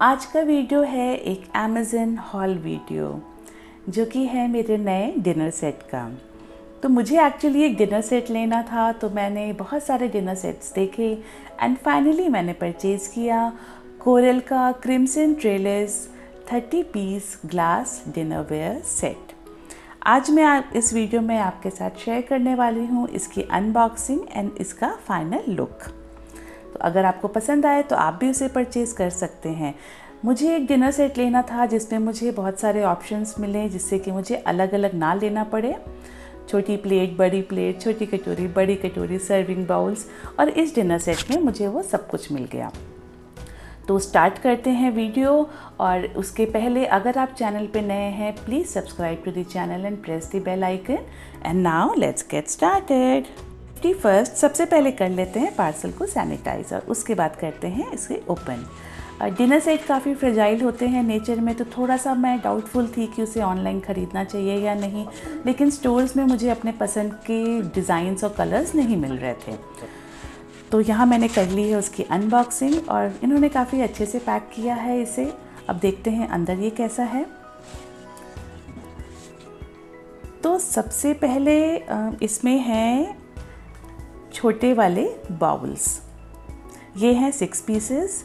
आज का वीडियो है एक अमेज़न हॉल वीडियो, जो कि है मेरे नए डिनर सेट का। तो मुझे एक्चुअली एक डिनर सेट लेना था तो मैंने बहुत सारे डिनर सेट्स देखे एंड फाइनली मैंने परचेज़ किया कोरल का Crimson Trellis 30 piece glass dinnerware set आज मैं इस वीडियो में आपके साथ शेयर करने वाली हूँ इसकी अनबॉक्सिंग एंड इसका फाइनल लुक तो अगर आपको पसंद आए तो आप भी उसे परचेज़ कर सकते हैं। मुझे एक डिनर सेट लेना था जिसमें मुझे बहुत सारे ऑप्शंस मिले जिससे कि मुझे अलग अलग ना लेना पड़े। छोटी प्लेट बड़ी प्लेट छोटी कटोरी, बड़ी कटोरी सर्विंग बाउल्स और इस डिनर सेट में मुझे वो सब कुछ मिल गया। तो स्टार्ट करते हैं वीडियो और उसके पहले अगर आप चैनल पे नए हैं please subscribe to the channel and press the bell icon and now let's get started first सबसे पहले कर लेते हैं पार्सल को सैनिटाइज और उसके बाद करते हैं इसे ओपन डिनर सेट काफ़ी फ्रेजाइल होते हैं नेचर में तो थोड़ा सा मैं डाउटफुल थी कि उसे ऑनलाइन ख़रीदना चाहिए या नहीं, लेकिन स्टोर्स में मुझे अपने पसंद के डिज़ाइंस और कलर्स नहीं मिल रहे थे। तो यहाँ मैंने कर ली है उसकी अनबॉक्सिंग और इन्होंने काफ़ी अच्छे से पैक किया है इसे। अब देखते हैं अंदर ये कैसा है। तो सबसे पहले इसमें हैं छोटे वाले बाउल्स। ये हैं सिक्स पीसेस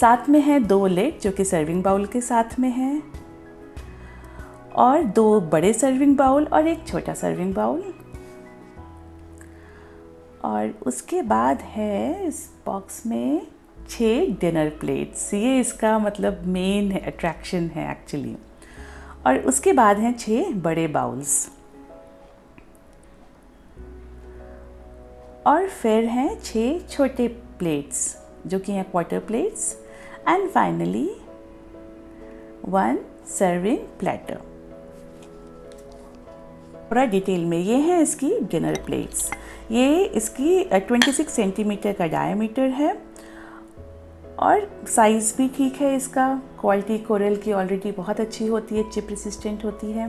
साथ में है दो लेट जो कि सर्विंग बाउल के साथ में है। और दो बड़े सर्विंग बाउल और एक छोटा सर्विंग बाउल और उसके बाद है इस बॉक्स में छः डिनर प्लेट्स ये इसका मतलब मेन अट्रैक्शन है एक्चुअली और उसके बाद हैं छः बड़े बाउल्स और फिर हैं छः छोटे प्लेट्स जो कि हैं quarter plates and finally one serving platter पूरा डिटेल में ये हैं इसकी डिनर प्लेट्स ये इसकी 26 सेंटीमीटर का डायमीटर है और साइज़ भी ठीक है इसका. क्वालिटी कोरल की ऑलरेडी बहुत अच्छी होती है चिप रेसिस्टेंट होती है.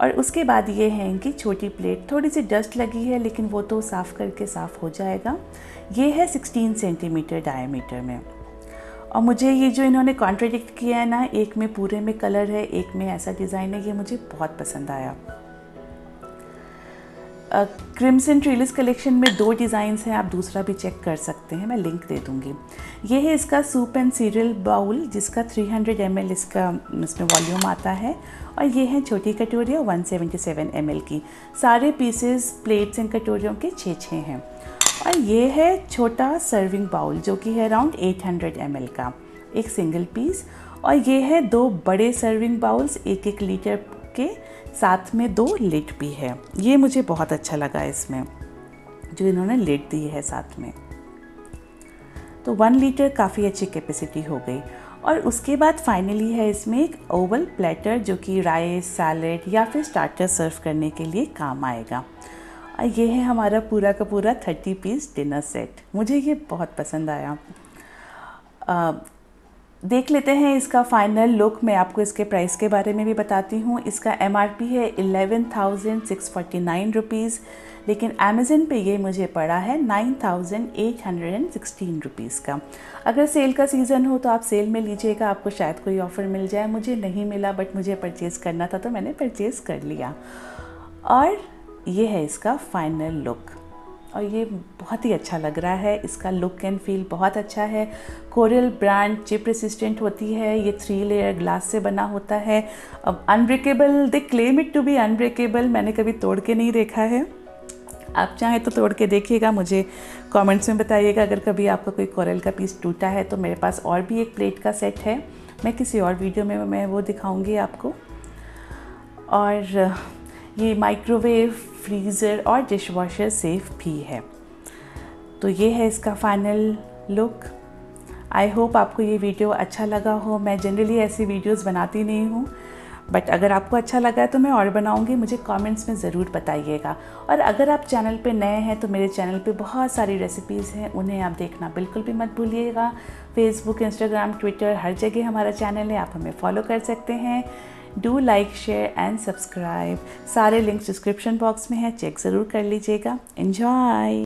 और उसके बाद ये है कि छोटी प्लेट, थोड़ी सी डस्ट लगी है, लेकिन वो तो साफ़ करके साफ़ हो जाएगा। ये है 16 सेंटीमीटर डायमीटर में। और मुझे ये जो इन्होंने कॉन्ट्रेडिक्ट किया है ना, एक में पूरे में कलर है, एक में ऐसा डिज़ाइन है, ये मुझे बहुत पसंद आया। क्रिम्सन ट्रीलिस कलेक्शन में दो डिज़ाइंस हैं, आप दूसरा भी चेक कर सकते हैं, मैं लिंक दे दूँगी। ये है इसका सूप एंड सीरियल बाउल जिसका 300 हंड्रेड इसका, इसमें वॉल्यूम आता है, और ये है छोटी कटोरियाँ 177 सेवन की। सारे पीसेस प्लेट्स एंड कटोरियों के छः छः हैं। और ये है छोटा सर्विंग बाउल जो कि है अराउंड 800 हंड्रेड का, एक सिंगल पीस और ये है दो बड़े सर्विंग बाउल्स एक एक लीटर के साथ में दो लिट भी है। ये मुझे बहुत अच्छा लगा इसमें, जो इन्होंने लिट दी है साथ में। तो वन लीटर काफ़ी अच्छी कैपेसिटी हो गई। और उसके बाद फाइनली है इसमें एक ओवल प्लेटर, जो कि राइस, सैलेड या फिर स्टार्टर सर्व करने के लिए काम आएगा। और ये है हमारा पूरा का पूरा थर्टी पीस डिनर सेट मुझे ये बहुत पसंद आया। देख लेते हैं इसका फाइनल लुक मैं आपको इसके प्राइस के बारे में भी बताती हूँ। इसका एमआरपी है eleven thousand six forty nine rupees लेकिन अमेज़न पे ये मुझे पड़ा है nine thousand eight hundred and sixteen rupees का। अगर सेल का सीज़न हो तो आप सेल में लीजिएगा। आपको शायद कोई ऑफ़र मिल जाए। मुझे नहीं मिला बट मुझे परचेज़ करना था तो मैंने परचेज़ कर लिया। और ये है इसका फाइनल लुक और ये बहुत ही अच्छा लग रहा है। इसका लुक एंड फील बहुत अच्छा है। कोरियल ब्रांड चिप रेसिस्टेंट होती है। ये थ्री लेयर ग्लास से बना होता है। अब unbreakable they claim it to be unbreakable मैंने कभी तोड़ के नहीं देखा है। आप चाहें तो तोड़ के देखिएगा, मुझे कमेंट्स में बताइएगा। अगर कभी आपका कोई कोरल का पीस टूटा है तो मेरे पास और भी एक प्लेट का सेट है। मैं किसी और वीडियो में, मैं वो दिखाऊँगी आपको। और ये माइक्रोवेव फ्रीज़र और डिश वॉशर सेफ़ भी है। तो ये है इसका फाइनल लुक आई होप आपको ये वीडियो अच्छा लगा हो। मैं जनरली ऐसी वीडियोस बनाती नहीं हूँ। बट अगर आपको अच्छा लगा है तो मैं और बनाऊँगी। मुझे कमेंट्स में ज़रूर बताइएगा। और अगर आप चैनल पे नए हैं तो मेरे चैनल पे बहुत सारी रेसिपीज़ हैं। उन्हें आप देखना बिल्कुल भी मत भूलिएगा। फेसबुक इंस्टाग्राम ट्विटर हर जगह हमारा चैनल है। आप हमें फॉलो कर सकते हैं। Do like share and subscribe सारे लिंक्स डिस्क्रिप्शन बॉक्स में है चेक ज़रूर कर लीजिएगा. इन्जॉय